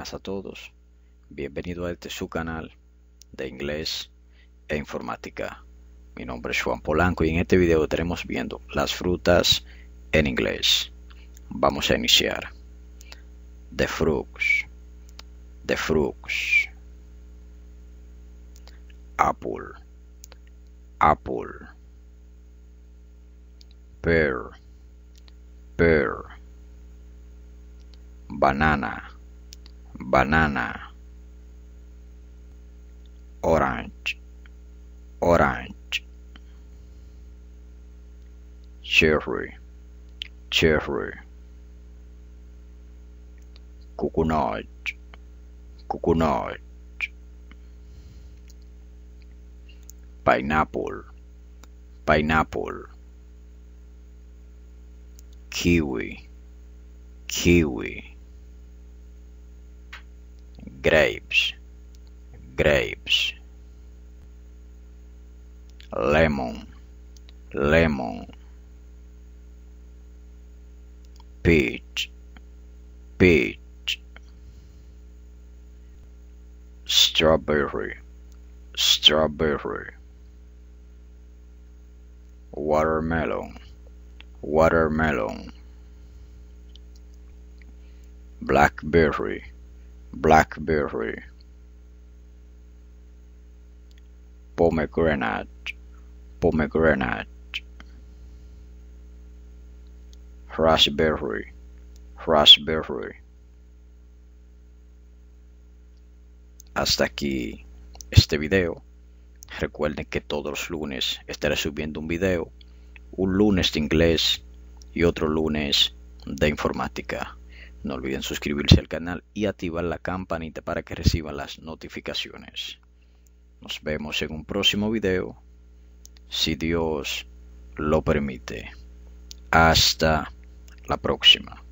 a todos. Bienvenido a este su canal de inglés e informática. Mi nombre es Juan Polanco y en este video estaremos viendo las frutas en inglés. Vamos a iniciar. The fruits. The fruits. Apple. Apple. Pear. Pear banana, banana, orange, orange, cherry, cherry, coconut, coconut, pineapple, pineapple, kiwi, kiwi grapes, grapes, lemon, lemon, peach, peach, strawberry, strawberry, watermelon, watermelon, blackberry, blackberry, pomegranate, pomegranate, raspberry, raspberry. Hasta aquí este video. Recuerden que todos los lunes estaré subiendo un video, un lunes de inglés y otro lunes de informática. No olviden suscribirse al canal y activar la campanita para que reciban las notificaciones. Nos vemos en un próximo video, si Dios lo permite. Hasta la próxima.